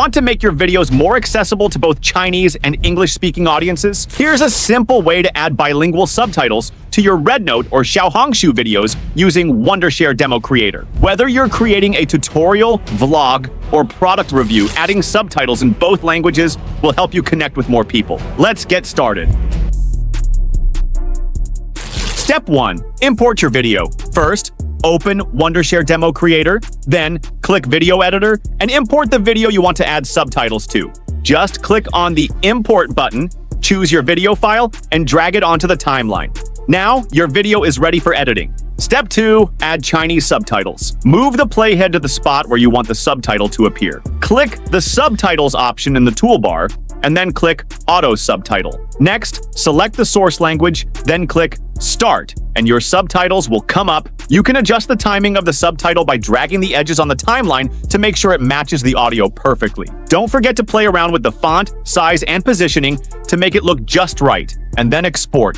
Want to make your videos more accessible to both Chinese and English-speaking audiences? Here's a simple way to add bilingual subtitles to your RedNote or Xiaohongshu videos using Wondershare Demo Creator. Whether you're creating a tutorial, vlog, or product review, adding subtitles in both languages will help you connect with more people. Let's get started. Step 1. Import your video. First, open Wondershare Demo Creator, then click Video Editor and import the video you want to add subtitles to. Just click on the Import button, choose your video file, and drag it onto the timeline. Now, your video is ready for editing. Step 2. Add Chinese subtitles. Move the playhead to the spot where you want the subtitle to appear. Click the Subtitles option in the toolbar, and then click Auto Subtitle. Next, select the source language, then click Start, and your subtitles will come up. You can adjust the timing of the subtitle by dragging the edges on the timeline to make sure it matches the audio perfectly. Don't forget to play around with the font, size, and positioning to make it look just right, and then export.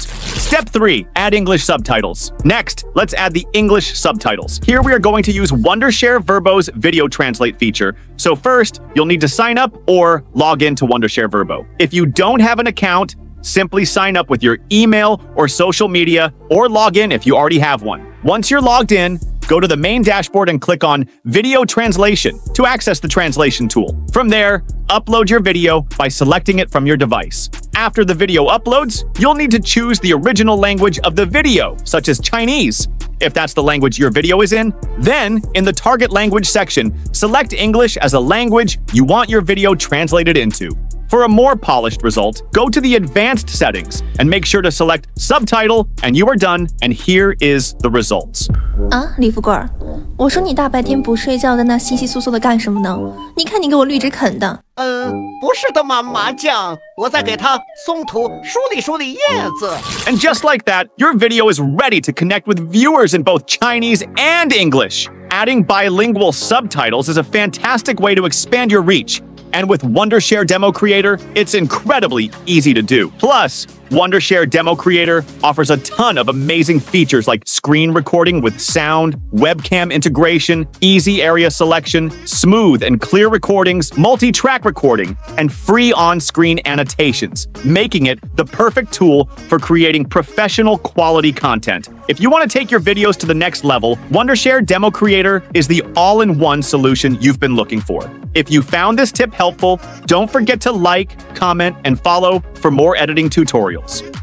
Step 3. Add English subtitles. Next, let's add the English subtitles. Here we are going to use Wondershare Virbo's video translate feature. So first, you'll need to sign up or log in to Wondershare Verbo. If you don't have an account, Simply sign up with your email or social media or log in if you already have one. Once you're logged in, go to the main dashboard and click on Video Translation to access the translation tool. From there, upload your video by selecting it from your device After the video uploads, you'll need to choose the original language of the video, such as Chinese, if that's the language your video is in. Then, in the target language section, select English as a language you want your video translated into. For a more polished result, go to the advanced settings and make sure to select subtitle and you are done and here is the results. 啊，李富贵儿，我说你大白天不睡觉在那稀稀嗦嗦的干什么呢？你看你给我绿植啃的。 呃，不是的嘛，麻将，我在给它松土、梳理梳理叶子。And just like that, your video is ready to connect with viewers in both Chinese and English. Adding bilingual subtitles is a fantastic way to expand your reach and with Wondershare Demo Creator, it's incredibly easy to do. Plus, Wondershare Demo Creator offers a ton of amazing features like screen recording with sound, webcam integration, easy area selection, smooth and clear recordings, multi-track recording, and free on-screen annotations, making it the perfect tool for creating professional quality content. If you want to take your videos to the next level, Wondershare Demo Creator is the all-in-one solution you've been looking for. If you found this tip helpful, don't forget to like, comment, and follow for more editing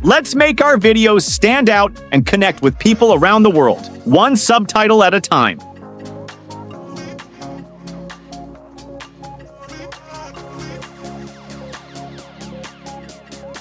Let's make our videos stand out and connect with people around the world, one subtitle at a time.